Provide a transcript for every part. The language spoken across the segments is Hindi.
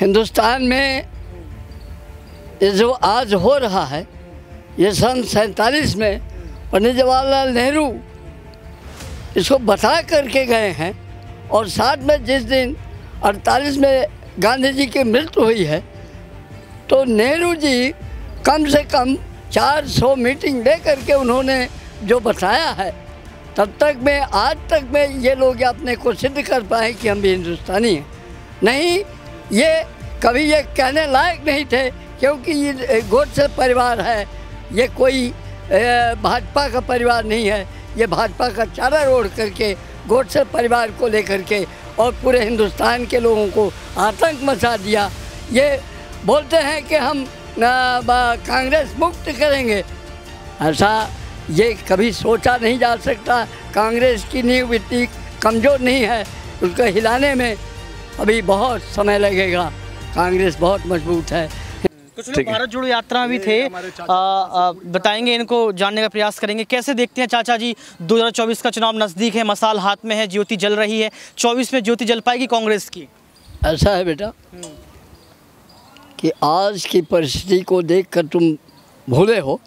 हिंदुस्तान में ये जो आज हो रहा है, ये सन सैंतालीस में पंडित जवाहरलाल नेहरू इसको बता करके गए हैं और साथ में जिस दिन 48 में गांधी जी की मृत्यु हुई है तो नेहरू जी कम से कम 400 मीटिंग ले करके उन्होंने जो बताया है, तब तक में, आज तक में ये लोग अपने को सिद्ध कर पाए कि हम भी हिंदुस्तानी हैं। नहीं ये कभी ये कहने लायक नहीं थे, क्योंकि ये गोडसे परिवार है। ये कोई भाजपा का परिवार नहीं है। ये भाजपा का चारा रोड़ करके गोडसे परिवार को लेकर के और पूरे हिंदुस्तान के लोगों को आतंक मचा दिया। ये बोलते हैं कि हम कांग्रेस मुक्त करेंगे। ऐसा ये कभी सोचा नहीं जा सकता। कांग्रेस की नींव इतनी कमज़ोर नहीं है। उसको हिलाने में अभी बहुत समय लगेगा। कांग्रेस बहुत मज़बूत है। कुछ लोग भारत जोड़ो यात्रा भी थे। आ, आ, बताएँगे इनको जानने का प्रयास करेंगे। कैसे देखते हैं चाचा जी 2024 का चुनाव नज़दीक है मसाल हाथ में है ज्योति जल रही है। 24 में ज्योति जल पाएगी कांग्रेस की? ऐसा है बेटा कि आज की परिस्थिति को देखकर तुम भूले हो।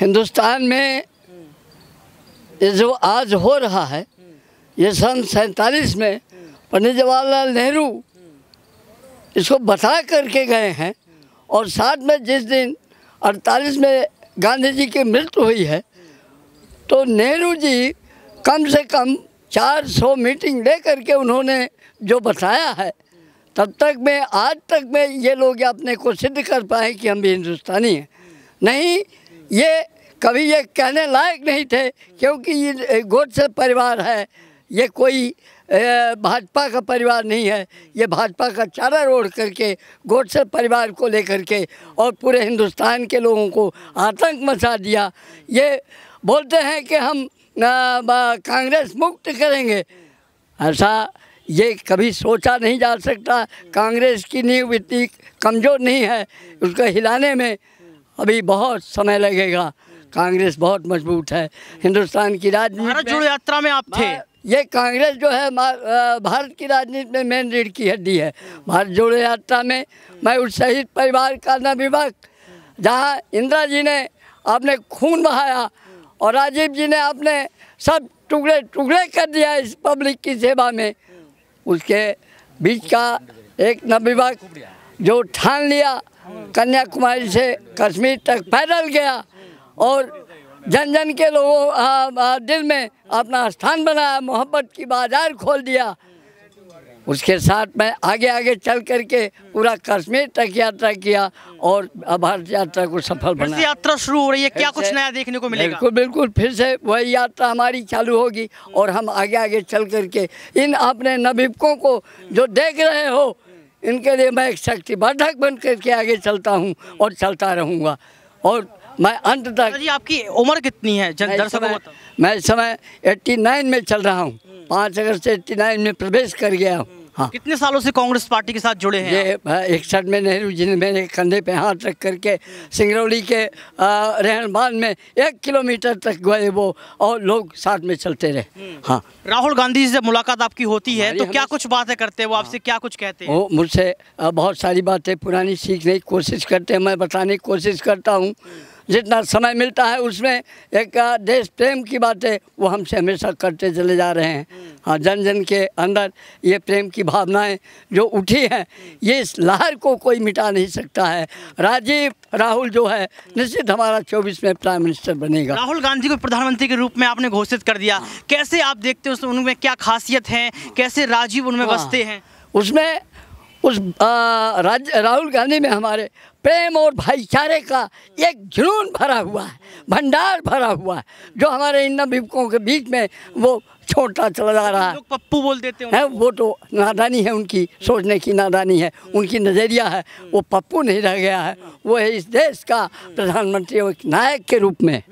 हिंदुस्तान में ये जो आज हो रहा है ये सन सैंतालीस में पंडित जवाहरलाल नेहरू इसको बता करके गए हैं और साथ में जिस दिन 48 में गांधी जी की मृत्यु हुई है तो नेहरू जी कम से कम 400 मीटिंग ले करके उन्होंने जो बताया है, तब तक में, आज तक में ये लोग अपने को सिद्ध कर पाए कि हम भी हिंदुस्तानी हैं। नहीं, ये कभी ये कहने लायक नहीं थे, क्योंकि ये गोडसे परिवार है, ये कोई भाजपा का परिवार नहीं है। ये भाजपा का चारा रोड़ करके गोडसे परिवार को लेकर के और पूरे हिंदुस्तान के लोगों को आतंक मचा दिया। ये बोलते हैं कि हम कांग्रेस मुक्त करेंगे। ऐसा ये कभी सोचा नहीं जा सकता। कांग्रेस की नींव इतनी कमज़ोर नहीं है उसको हिलाने में अभी बहुत समय लगेगा। कांग्रेस बहुत मज़बूत है। हिंदुस्तान की भारत राजनीति जोड़ो यात्रा में आप थे। ये कांग्रेस जो है भारत की राजनीति में मेन रीढ़ की हड्डी है। भारत जोड़ो यात्रा में मैं उस शहीद परिवार का न विभक्त जहाँ इंदिरा जी ने अपने खून बहाया और राजीव जी ने अपने सब टुकड़े टुकड़े कर दिया इस पब्लिक की सेवा में। उसके बीच का एक नवविभक्त जो ठान लिया, कन्याकुमारी से कश्मीर तक पैदल गया और जन जन के लोगों आ, आ, दिल में अपना स्थान बनाया मोहब्बत की बाज़ार खोल दिया। उसके साथ मैं आगे आगे चल करके पूरा कश्मीर तक यात्रा किया और भारत यात्रा को सफल बनाया। यात्रा शुरू हो रही है क्या कुछ नया देखने को मिलेगा? बिल्कुल बिल्कुल फिर से वही यात्रा हमारी चालू होगी और हम आगे आगे चल करके इन अपने नबीबकों को जो देख रहे हो इनके लिए मैं एक शक्ति वर्धक बन करके आगे चलता हूँ और चलता रहूँगा। और मैं अंत तक जी आपकी उम्र कितनी है? जन मैं इस दर्शकों समय। मैं इस समय 89 में चल रहा हूँ। पाँच अगस्त से 89 में प्रवेश कर गया हूँ। हाँ। कितने सालों से कांग्रेस पार्टी के साथ जुड़े हैं ये इकसठ में नेहरू जी ने मेरे कंधे पे हाथ रख करके सिंगरौली के आ, रहन बान में एक किलोमीटर तक गए वो और लोग साथ में चलते रहे। हाँ। राहुल गांधी से मुलाकात आपकी होती है तो क्या कुछ बातें करते हैं वो? आपसे क्या कुछ कहते हैं? वो मुझसे बहुत सारी बातें पुरानी सीखने की कोशिश करते हैं मैं बताने की कोशिश करता हूँ। जितना समय मिलता है उसमें एक देश प्रेम की बातें वो हमसे हमेशा करते चले जा रहे हैं। हाँ जन जन के अंदर ये प्रेम की भावनाएँ जो उठी हैं ये इस लहर को कोई मिटा नहीं सकता है। राजीव राहुल जो है निश्चित हमारा चौबीस में प्राइम मिनिस्टर बनेगा। राहुल गांधी को प्रधानमंत्री के रूप में आपने घोषित कर दिया। कैसे आप देखते हो उनमें क्या खासियत है? कैसे राजीव उनमें हाँ। बसते हैं? उसमें उस आ, राज राहुल गांधी में हमारे प्रेम और भाईचारे का एक जुनून भरा हुआ है भंडार भरा हुआ है जो हमारे इन नबीबकों के बीच में वो छोटा चला जा रहा है पप्पू बोल देते हैं वो तो नादानी है उनकी सोचने की नादानी है उनकी नज़रिया है वो पप्पू नहीं रह गया है वो है इस देश का प्रधानमंत्री और एक नायक के रूप में।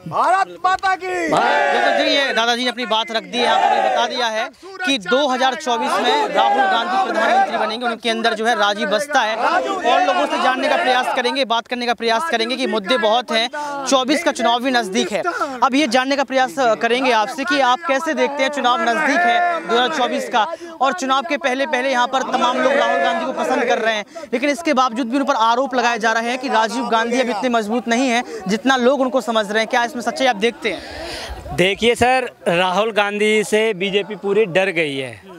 भारत माता की। बिल्कुल देखिए दादाजी ने अपनी बात रख दी है ये बता दिया है कि 2024 में राहुल गांधी प्रधानमंत्री बनेंगे उनके अंदर जो है राजीव बसता है, और लोगों से जानने का प्रयास करेंगे, बात करने का प्रयास करेंगे कि मुद्दे बहुत हैं 24 का चुनाव भी नज़दीक है। अब ये जानने का प्रयास करेंगे आपसे कि आप कैसे देखते हैं चुनाव नज़दीक है 2024 का, और चुनाव के पहले पहले यहाँ पर तमाम लोग राहुल गांधी को पसंद कर रहे हैं, लेकिन इसके बावजूद भी उन पर आरोप लगाए जा रहे हैं कि राजीव गांधी अब इतने मज़बूत नहीं है जितना लोग उनको समझ रहे हैं। क्या इसमें सच्चाई आप देखते हैं? देखिए सर, राहुल गांधी से बीजेपी पूरी डर गई है।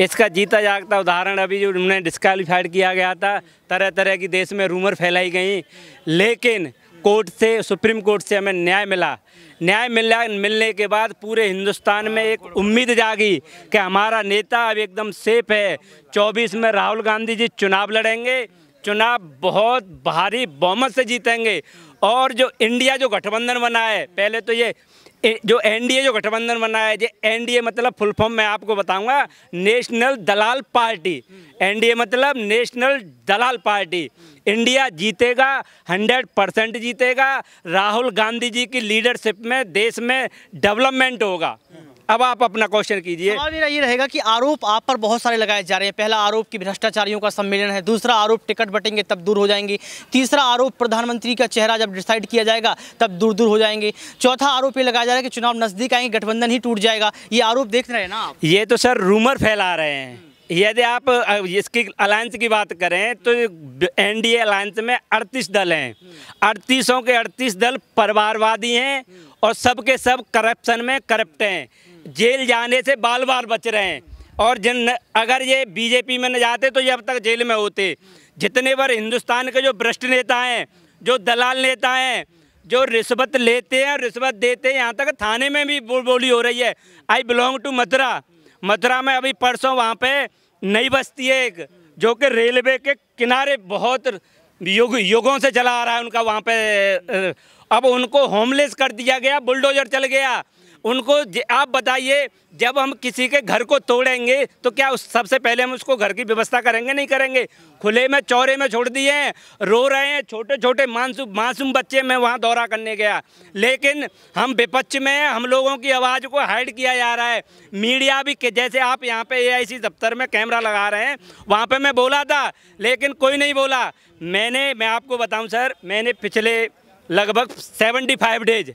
इसका जीता जागता उदाहरण अभी जो उन्हें डिस्कालीफाइड किया गया था तरह तरह की देश में रूमर फैलाई गई। लेकिन कोर्ट से, सुप्रीम कोर्ट से हमें न्याय मिला। न्याय मिला, मिलने के बाद पूरे हिंदुस्तान में एक उम्मीद जागी कि हमारा नेता अब एकदम सेफ़ है। 24 में राहुल गांधी जी चुनाव लड़ेंगे चुनाव बहुत भारी बहुमत से जीतेंगे। और जो इंडिया जो गठबंधन बना है पहले तो ये जो एनडीए जो गठबंधन बना है ये एनडीए मतलब फुल फॉर्म मैं आपको बताऊँगा, नेशनल दलाल पार्टी। एनडीए मतलब नेशनल दलाल पार्टी। इंडिया जीतेगा, हंड्रेड परसेंट जीतेगा, राहुल गांधी जी की लीडरशिप में, देश में डेवलपमेंट होगा। अब आप अपना क्वेश्चन कीजिए। सवाल मेरा ये रहेगा कि आरोप आप पर बहुत सारे लगाए जा रहे हैं। पहला आरोप कि भ्रष्टाचारियों का सम्मेलन है दूसरा आरोप टिकट बटेंगे तब दूर हो जाएँगे तीसरा आरोप प्रधानमंत्री का चेहरा जब डिसाइड किया जाएगा तब दूर दूर हो जाएँगे चौथा आरोप ये लगाया जा रहा है कि चुनाव नज़दीक आएँगे गठबंधन ही टूट जाएगा। ये आरोप देख रहे हैं ना आप? ये तो सर रूमर फैला रहे हैं। यदि आप इसकी अलायंस की बात करें तो एनडीए अलायंस में 38 दल हैं। अड़तीसों के 38 दल परिवारवादी हैं और सब के सब करप्शन में करप्ट हैं। जेल जाने से बाल बाल बच रहे हैं। और जिन अगर ये बीजेपी में न जाते तो ये अब तक जेल में होते। जितने बार हिंदुस्तान के जो भ्रष्ट नेता हैं, जो दलाल नेता हैं, जो रिश्वत लेते हैं रिश्वत देते हैं, यहाँ तक थाने में भी बो- बोली हो रही है। I belong to Mathura. Mathura में अभी परसों वहाँ पे नई बस्ती है एक, जो कि रेलवे के किनारे बहुत युग, युगों से चला आ रहा है उनका वहाँ पे अब उनको होमलेस कर दिया गया, बुलडोजर चल गया। उनको आप बताइए, जब हम किसी के घर को तोड़ेंगे तो क्या उस सबसे पहले हम उसको घर की व्यवस्था करेंगे, नहीं करेंगे? खुले में, चौरे में छोड़ दिए हैं, रो रहे हैं छोटे छोटे मासूम मासूम बच्चे मैं वहाँ दौरा करने गया। लेकिन हम विपक्ष में हम लोगों की आवाज़ को हाइड किया जा रहा है। मीडिया भी जैसे आप यहाँ पे एआईसी दफ्तर में कैमरा लगा रहे हैं, वहाँ पे मैं बोला था, लेकिन कोई नहीं बोला। मैंने मैं आपको बताऊँ, सर, मैंने पिछले लगभग सेवेंटी फाइव डेज़